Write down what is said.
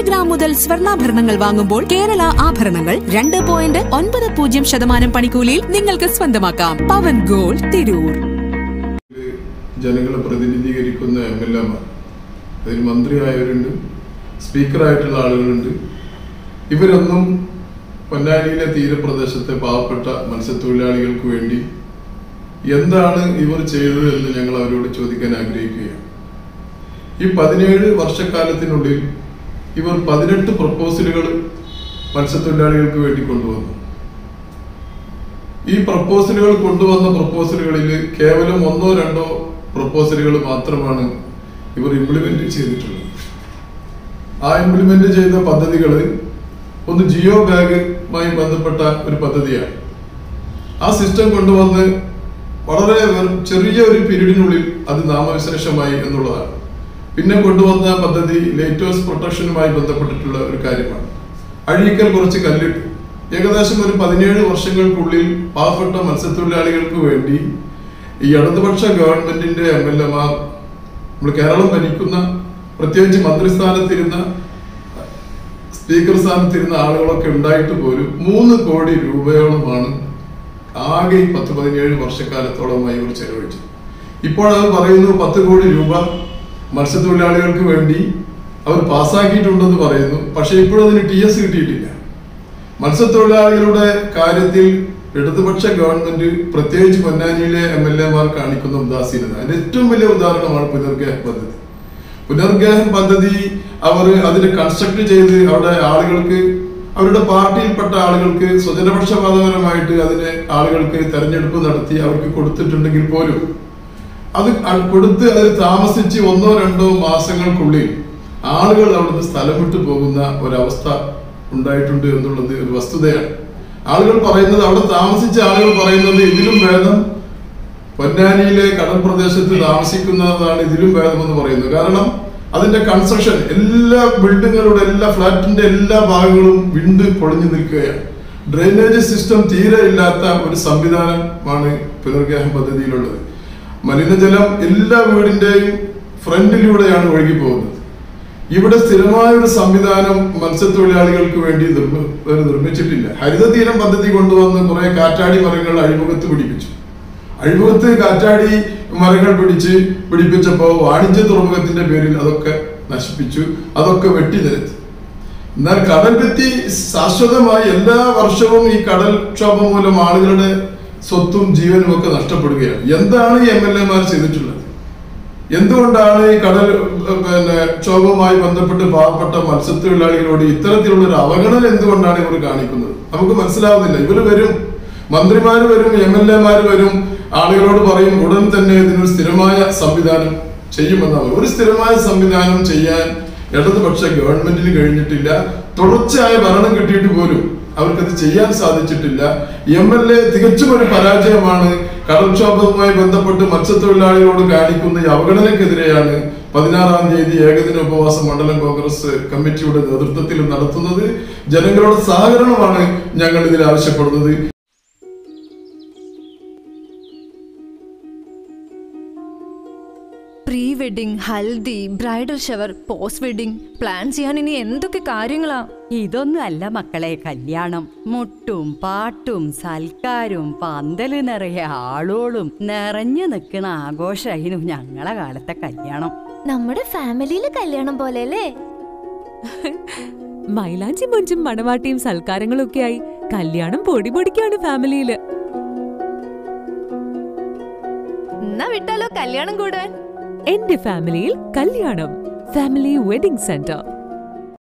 എട്ട് ഗ്രാം മുതൽ സ്വർണാഭരണങ്ങൾ വാങ്ങുമ്പോൾ കേരള ആഭരണങ്ങൾ രണ്ട് പോയിന്റ് ഒൻപത് പൂജ്യം ശതമാനം പണിക്കൂലിയിൽ നിങ്ങൾക്ക് സ്വന്തമാക്കാം. പവൻ ഗോൾ തിരൂർ. ജനങ്ങളെ പ്രതിനിധീകരിക്കുന്ന എം എൽ എമാർ അതിൽ മന്ത്രിയായവരുണ്ട് സ്പീക്കറായിട്ടുള്ള ആളുകളുണ്ട്. ഇവരൊന്നും പൊന്നാനിയിലെ തീരപ്രദേശത്തെ പാവപ്പെട്ട മത്സ്യത്തൊഴിലാളികൾക്ക് വേണ്ടി എന്താണ് ഇവർ ചെയ്തത് എന്ന് ഞങ്ങൾ അവരോട് ചോദിക്കാൻ ആഗ്രഹിക്കുകയാണ്. ഈ പതിനേഴ് വർഷക്കാലത്തിനുള്ളിൽ ഇവർ പതിനെട്ട് പ്രപ്പോസലുകൾ മത്സ്യത്തൊഴിലാളികൾക്ക് വേണ്ടി കൊണ്ടുവന്നു. ഈ പ്രപ്പോസലുകൾ കൊണ്ടുവന്ന പ്രപ്പോസലുകളിൽ കേവലം ഒന്നോ രണ്ടോ പ്രപ്പോസലുകൾ മാത്രമാണ് ഇവർ ഇംപ്ലിമെന്റ് ചെയ്തിട്ടുള്ളത്. ആ ഇംപ്ലിമെന്റ് ചെയ്ത പദ്ധതികൾ ഒന്ന് ജിയോ ബാഗുമായി ബന്ധപ്പെട്ട ഒരു പദ്ധതിയാണ്. ആ സിസ്റ്റം കൊണ്ടുവന്ന് വളരെ ചെറിയ ഒരു പീരീഡിനുള്ളിൽ അത് നാമവിശേഷമായി എന്നുള്ളതാണ്. പിന്നെ കൊണ്ടുവന്ന പദ്ധതി ലേറ്റേഴ്സ് പ്രൊട്ടക്ഷനുമായി ബന്ധപ്പെട്ടിട്ടുള്ള ഒരു കാര്യമാണ്. അഴീക്കൽ കുറച്ച് കല്ലിട്ടു. ഏകദേശം ഒരു പതിനേഴ് വർഷങ്ങൾക്കുള്ളിൽ പാവപ്പെട്ട മത്സ്യത്തൊഴിലാളികൾക്ക് വേണ്ടി ഈ ഇടതുപക്ഷ ഗവൺമെന്റിന്റെ എം എൽ എമാർ നമ്മൾ കേരളം ഭരിക്കുന്ന പ്രത്യേകിച്ച് മന്ത്രിസ്ഥാനത്തിരുന്ന സ്പീക്കർ സ്ഥാനത്തിരുന്ന ആളുകളൊക്കെ ഉണ്ടായിട്ട് പോലും മൂന്ന് കോടി രൂപയോളമാണ് ആകെ ഈ പത്ത് പതിനേഴ് വർഷക്കാലത്തോളമായി ഇവർ ചെലവഴിച്ചത്. ഇപ്പോൾ പറയുന്നു പത്ത് കോടി രൂപ മത്സ്യത്തൊഴിലാളികൾക്ക് വേണ്ടി അവർ പാസ്സാക്കിയിട്ടുണ്ടെന്ന് പറയുന്നു. പക്ഷേ ഇപ്പോഴും അതിന് ടി എസ് കിട്ടിയിട്ടില്ല. മത്സ്യത്തൊഴിലാളികളുടെ കാര്യത്തിൽ ഇടതുപക്ഷ ഗവൺമെന്റ് പ്രത്യേകിച്ച് പൊന്നാനിയിലെ എം എൽ എമാർ കാണിക്കുന്ന ഉദാസീനത. അതിന്റെ ഏറ്റവും വലിയ ഉദാഹരണമാണ് പുനർഗ്രഹ പദ്ധതി. പുനർഗേഹം പദ്ധതി അവർ അതിന് കൺസ്ട്രക്ട് ചെയ്ത് അവിടെ ആളുകൾക്ക് അവരുടെ പാർട്ടിയിൽപ്പെട്ട ആളുകൾക്ക് സ്വജനപക്ഷപാതപരമായിട്ട് അതിന് ആളുകൾക്ക് തെരഞ്ഞെടുപ്പ് നടത്തി അവർക്ക് കൊടുത്തിട്ടുണ്ടെങ്കിൽ പോലും അത് കൊടുത്ത് അതിൽ താമസിച്ച് ഒന്നോ രണ്ടോ മാസങ്ങൾക്കുള്ളിൽ ആളുകൾ അവിടുന്ന് സ്ഥലം വിട്ടു പോകുന്ന ഒരവസ്ഥ ഉണ്ടായിട്ടുണ്ട് എന്നുള്ളത് ഒരു വസ്തുതയാണ്. ആളുകൾ പറയുന്നത് അവിടെ താമസിച്ച ആളുകൾ പറയുന്നത് ഇതിലും ഭേദം പൊന്നാനിയിലെ കടൽ പ്രദേശത്ത് താമസിക്കുന്നതാണ് ഇതിലും ഭേദമെന്ന് പറയുന്നത് കാരണം അതിന്റെ കൺസ്ട്രക്ഷൻ എല്ലാ ബിൽഡിങ്ങുകളുടെ എല്ലാ ഫ്ലാറ്റിന്റെ എല്ലാ ഭാഗങ്ങളും വിണ്ട് പൊളിഞ്ഞു നിൽക്കുകയാണ്. ഡ്രെയിനേജ് സിസ്റ്റം തീരെ ഇല്ലാത്ത ഒരു സംവിധാനമാണ് പുനർഗേഹം പദ്ധതിയിലുള്ളത്. മലിനജലം എല്ലാ വീടിന്റെയും ഫ്രണ്ടിലൂടെയാണ് ഒഴുകി പോകുന്നത് ഇവിടെ സ്ഥിരമായ ഒരു സംവിധാനം മത്സ്യത്തൊഴിലാളികൾക്ക് വേണ്ടി നിർമ്മി- നിർമ്മിച്ചിട്ടില്ല. ഹരിതതീരം പദ്ധതി കൊണ്ടുവന്ന് കുറെ കാറ്റാടി മരങ്ങൾ അഴിമുഖത്ത് പിടിപ്പിച്ചു. അഴിമുഖത്ത് കാറ്റാടി മരങ്ങൾ പിടിച്ച് പിടിപ്പിച്ചപ്പോൾ വാണിജ്യ തുറമുഖത്തിന്റെ പേരിൽ അതൊക്കെ നശിപ്പിച്ചു അതൊക്കെ വെട്ടി നിരത്തി എന്നാൽ കടൽ ഭിത്തി ശാശ്വതമായി എല്ലാ വർഷവും ഈ കടൽ ക്ഷോഭം മൂലം ആളുകളുടെ സ്വത്തും ജീവനും ഒക്കെ നഷ്ടപ്പെടുകയാണ്. എന്താണ് ഈ എം എൽ എമാർ ചെയ്തിട്ടുള്ളത്? എന്തുകൊണ്ടാണ് ഈ കടൽ പിന്നെ ക്ഷോഭവുമായി ബന്ധപ്പെട്ട് പാവപ്പെട്ട മത്സ്യത്തൊഴിലാളികളോട് ഇത്തരത്തിലുള്ള ഒരു അവഗണന എന്തുകൊണ്ടാണ് ഇവർ കാണിക്കുന്നത്? നമുക്ക് മനസ്സിലാവുന്നില്ല. ഇവർ വരും മന്ത്രിമാർ വരും എം എൽ എമാർ വരും ആളുകളോട് പറയും ഉടൻ തന്നെ ഇതിനൊരു സ്ഥിരമായ സംവിധാനം ചെയ്യുമെന്നാണ്. ഒരു സ്ഥിരമായ സംവിധാനം ചെയ്യാൻ ഇടതുപക്ഷ ഗവൺമെന്റിന് കഴിഞ്ഞിട്ടില്ല. തുടർച്ചയായ ഭരണം കിട്ടിയിട്ട് പോലും അവർക്കത് ചെയ്യാൻ സാധിച്ചിട്ടില്ല. എം എൽ എ തികച്ചും ഒരു പരാജയമാണ്. കടൽക്ഷോഭവുമായി ബന്ധപ്പെട്ട് മത്സ്യത്തൊഴിലാളികളോട് കാണിക്കുന്ന അവഗണനക്കെതിരെയാണ് പതിനാറാം തീയതി ഏകദിന ഉപവാസ മണ്ഡലം കോൺഗ്രസ് കമ്മിറ്റിയുടെ നേതൃത്വത്തിൽ നടത്തുന്നത്. ജനങ്ങളുടെ സഹകരണമാണ് ഞങ്ങൾ ഇതിൽ ആവശ്യപ്പെടുന്നത്. Wedding haldi bridal shower post wedding plan ചെയ്യാൻ ഇനി എന്തൊക്കെ കാര്യങ്ങളാ? ഇതൊന്നും അല്ല മക്കളെ കല്യാണം. മുട്ടും പാട്ടും സൽക്കാരും പന്തൽ നിറയെ ആളോളും നിറഞ്ഞു നിൽക്കുന്ന ആഘോഷമായിരുന്നു ഞങ്ങളെ കാലത്തെ കല്യാണം. നമ്മുടെ ഫാമിലിയിലെ കല്യാണം പോലെ അല്ലേ മൈലാഞ്ചി മൊഞ്ചും മണവാട്ടിയും സൽക്കാരങ്ങളും ഒക്കെ ആയി കല്യാണം പൊടി പൊടിക്കാണ് ഫാമിലിയിൽ. എന്നാ വിട്ടാലോ കല്യാണം കൂടാൻ? എന്റെ ഫാമിലിയിൽ കല്യാണം. Family wedding centre.